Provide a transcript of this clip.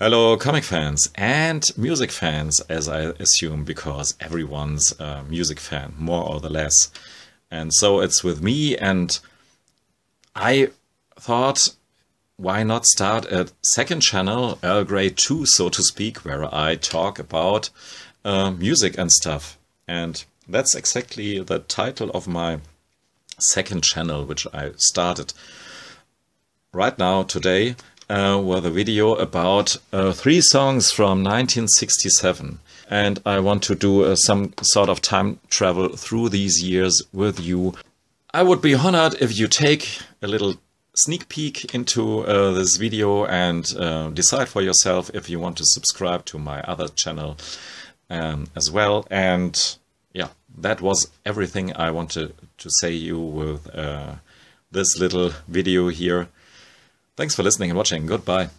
Hello, comic fans and music fans, as I assume, because everyone's a music fan, more or the less. And so it's with me, and I thought, why not start a second channel, Earl Grey 2, so to speak, where I talk about uh, music and stuff. And that's exactly the title of my second channel, which I started right now, today uh, with a video about uh, three songs from 1967. And I want to do uh, some sort of time travel through these years with you. I would be honored if you take a little sneak peek into uh, this video and uh, decide for yourself if you want to subscribe to my other channel um, as well. And yeah, that was everything I wanted to say you with uh, this little video here. Thanks for listening and watching. Goodbye.